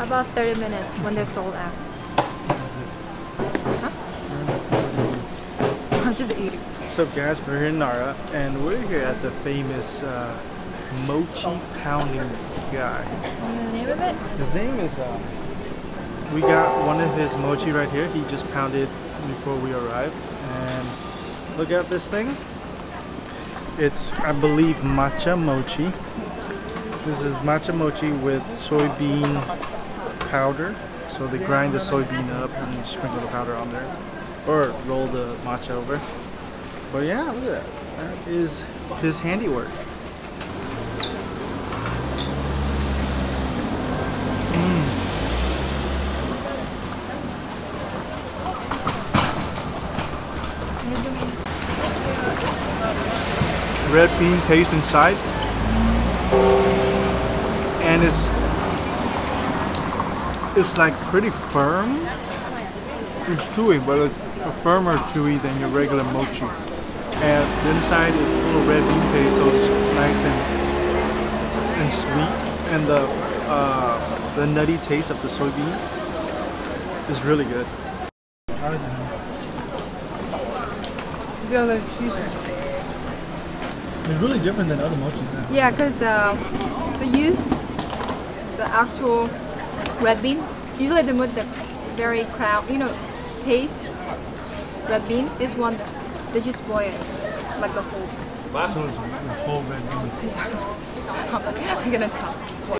About 30 minutes when they're sold out. Huh? I'm just eating. What's up guys, we're here in Nara and we're here at the famous uh, mochi pounding guy. the name of it? His name is, um, we got one of his mochi right here. He just pounded before we arrived. And look at this thing. It's, I believe, matcha mochi. This is matcha mochi with soybean powder. So they grind the soybean up and sprinkle the powder on there. Or roll the matcha over. But yeah, look at that. That is his handiwork. Red bean paste inside. And it's it's like pretty firm. It's chewy but it's a firmer chewy than your regular mochi. And the inside is full of red bean paste so it's nice and and sweet. And the uh, the nutty taste of the soybean is really good The other cheese. it's really different than other mochis now. Yeah, because the the use the actual red bean. Usually they put the very crown, you know, paste red bean. This one they just boil it like the whole. So it's the whole red bean. I'm gonna tell.